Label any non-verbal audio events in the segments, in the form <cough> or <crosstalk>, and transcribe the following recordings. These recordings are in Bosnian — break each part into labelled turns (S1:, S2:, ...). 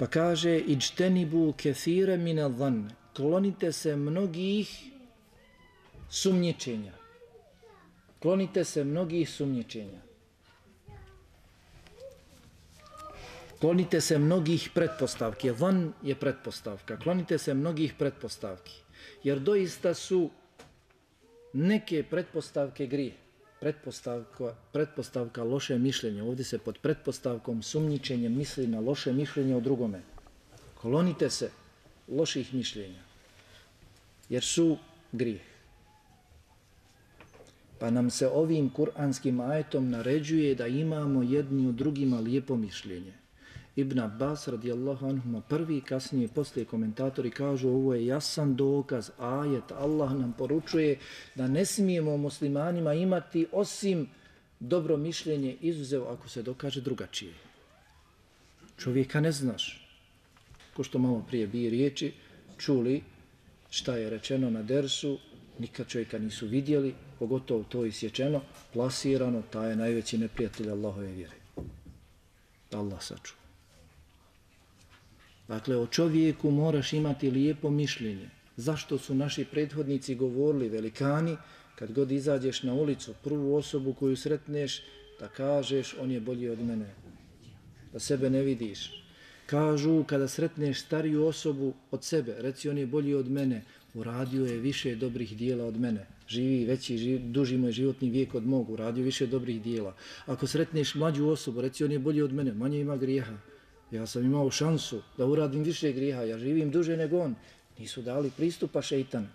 S1: Pa kaže, iđtenibu kethire mine dhan, klonite se mnogih sumnjičenja. Klonite se mnogih sumnjičenja. Klonite se mnogih pretpostavki. Van je pretpostavka. Klonite se mnogih pretpostavki. Jer doista su neke pretpostavke grije. Pretpostavka, pretpostavka loše mišljenje. Ovdje se pod pretpostavkom sumničenje misli na loše mišljenje o drugome. Klonite se loših mišljenja. Jer su grijeh. Pa nam se ovim kuranskim ajetom naređuje da imamo jedni u drugima lijepo mišljenje. Ibn Abbas radijallahu anhuma prvi kasnije poslije komentatori kažu ovo je jasan dokaz, ajet, Allah nam poručuje da ne smijemo muslimanima imati osim dobro mišljenje izuzev ako se dokaže drugačije. Čovjeka ne znaš. Ko što malo prije bi riječi, čuli šta je rečeno na dersu, nikad čovjeka nisu vidjeli, pogotovo to isječeno, plasirano, ta je najveći neprijatelj Allahove vjere. Allah sačuva. Dakle, o čovjeku moraš imati lijepo mišljenje. Zašto su naši prethodnici govorili, velikani, kad god izađeš na ulicu, prvu osobu koju sretneš, da kažeš, on je bolji od mene. Da sebe ne vidiš. Kažu, kada sretneš stariju osobu od sebe, reci, on je bolji od mene, uradio je više dobrih dijela od mene. Živi veći, živ, duži moj životni vijek od mog, uradio više dobrih dijela. Ako sretneš mlađu osobu, reci, on je bolji od mene, manje ima grijeha. Ja sam imao šansu da uradim više griha, ja živim duže nego on. Nisu dali pristupa šeitan.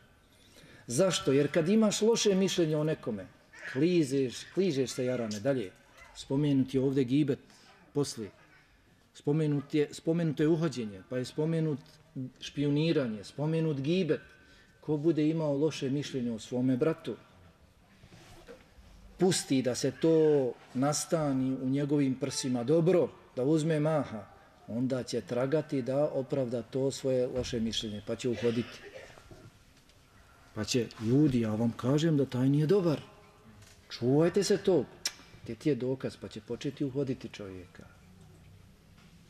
S1: Zašto? Jer kad imaš loše mišljenje o nekome, klizeš, kližeš se jarane, dalje, spomenut je ovdje gibet poslije, spomenut je, spomenuto je uhođenje, pa je spomenut špioniranje, spomenut gibet, ko bude imao loše mišljenje o svome bratu, pusti da se to nastani u njegovim prsima dobro, da uzme maha, onda će tragati da opravda to svoje loše mišljenje, pa će uhoditi. Pa će ljudi, ja vam kažem da taj nije dobar. Čuvajte se to. Gdje ti je dokaz? Pa će početi uhoditi čovjeka.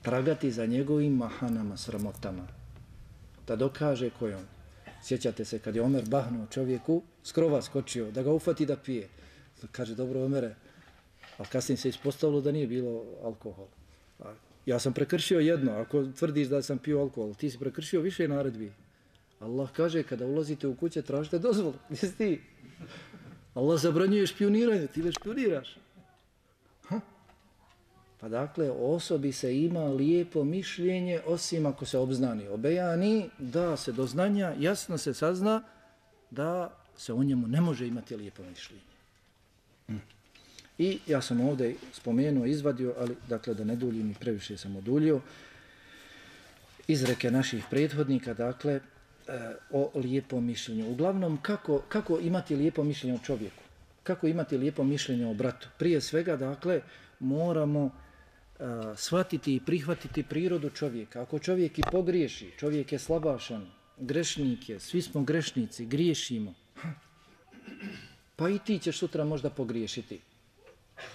S1: Tragati za njegovim mahanama, sramotama. Da dokaže ko je on. Sjećate se kad je Omer bahnuo čovjeku, skrova skočio, da ga ufati da pije. Kaže, dobro Omere, ali kasnije se ispostavilo da nije bilo alkohol. Ja sam prekršio jedno, ako tvrdiš da sam pio alkohol, ti si prekršio više naredbi. Allah kaže, kada ulazite u kuće, tražite dozvolu. <laughs> Gdje ti? Allah zabranjuje špioniranje, ti ne špioniraš. Ha? Pa dakle, osobi se ima lijepo mišljenje, osim ako se obznani obejani, da se do znanja jasno se sazna da se o njemu ne može imati lijepo mišljenje. Hm. I ja sam ovdje spomenuo, izvadio, ali dakle da ne duljim i previše sam oduljio, izreke naših prethodnika, dakle, e, o lijepom mišljenju. Uglavnom, kako, kako imati lijepo mišljenje o čovjeku? Kako imati lijepo mišljenje o bratu? Prije svega, dakle, moramo a, shvatiti i prihvatiti prirodu čovjeka. Ako čovjek i pogriješi, čovjek je slabašan, grešnik je, svi smo grešnici, griješimo, pa i ti ćeš sutra možda pogriješiti.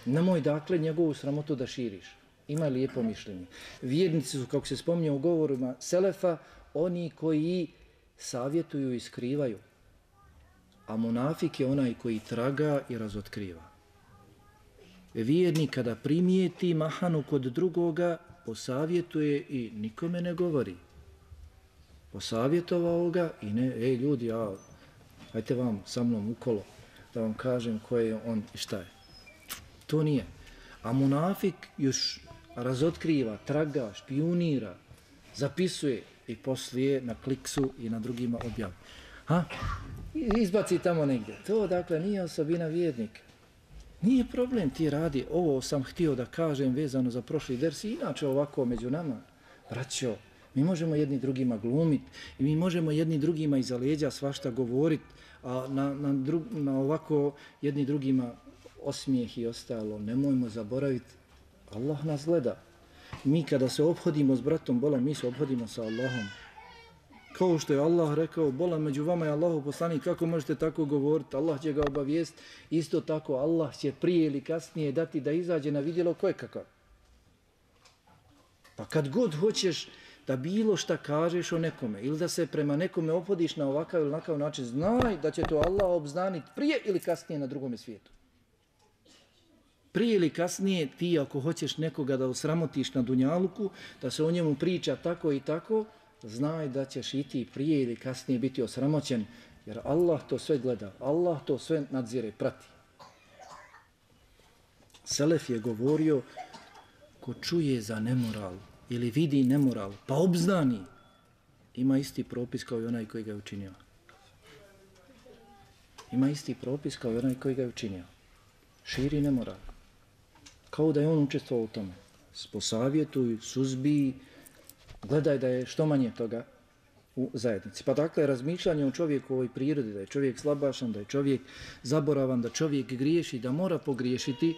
S1: Nemoj dakle njegovu sramotu da širiš. Ima lijepo mišljenje. Vjernici su, kako se spominje u govorima Selefa, oni koji savjetuju i skrivaju. A monafik je onaj koji traga i razotkriva. Vjernik kada primijeti mahanu kod drugoga, posavjetuje i nikome ne govori. Posavjetovao ga i ne, ej ljudi, ja, hajte vam sa mnom ukolo da vam kažem ko je on i šta je. To nije. A munafik još razotkriva, traga, špionira, zapisuje i poslije na kliksu i na drugima objavi. Ha? Izbaci tamo negdje. To dakle nije osobina vjernika. Nije problem ti radi. Ovo sam htio da kažem vezano za prošli ders. Inače ovako među nama. Braćo, mi možemo jedni drugima glumit i mi možemo jedni drugima iza leđa svašta govorit, a na, na, dru, na ovako jedni drugima osmijeh i ostalo, nemojmo zaboraviti, Allah nas gleda. Mi kada se obhodimo s bratom bola, mi se obhodimo sa Allahom. Kao što je Allah rekao, bola među vama je Allahu poslani, kako možete tako govoriti, Allah će ga obavijest, isto tako Allah će prije ili kasnije dati da izađe na vidjelo ko je kakav. Pa kad god hoćeš da bilo šta kažeš o nekome ili da se prema nekome opodiš na ovakav ili onakav način, znaj da će to Allah obznaniti prije ili kasnije na drugom svijetu. Prije ili kasnije ti ako hoćeš nekoga da osramotiš na Dunjaluku, da se o njemu priča tako i tako, znaj da ćeš i ti prije ili kasnije biti osramoćen, jer Allah to sve gleda, Allah to sve nadzire, prati. Selef je govorio, ko čuje za nemoral ili vidi nemoral, pa obznani, ima isti propis kao i onaj koji ga je učinio. Ima isti propis kao i onaj koji ga je učinio. Širi nemoral. Kao da je on učestvovao u tome. Posavjetuj, suzbiji, gledaj da je što manje toga u zajednici. Pa dakle, razmišljanje o čovjeku ovoj prirodi, da je čovjek slabašan, da je čovjek zaboravan, da čovjek griješi, da mora pogriješiti,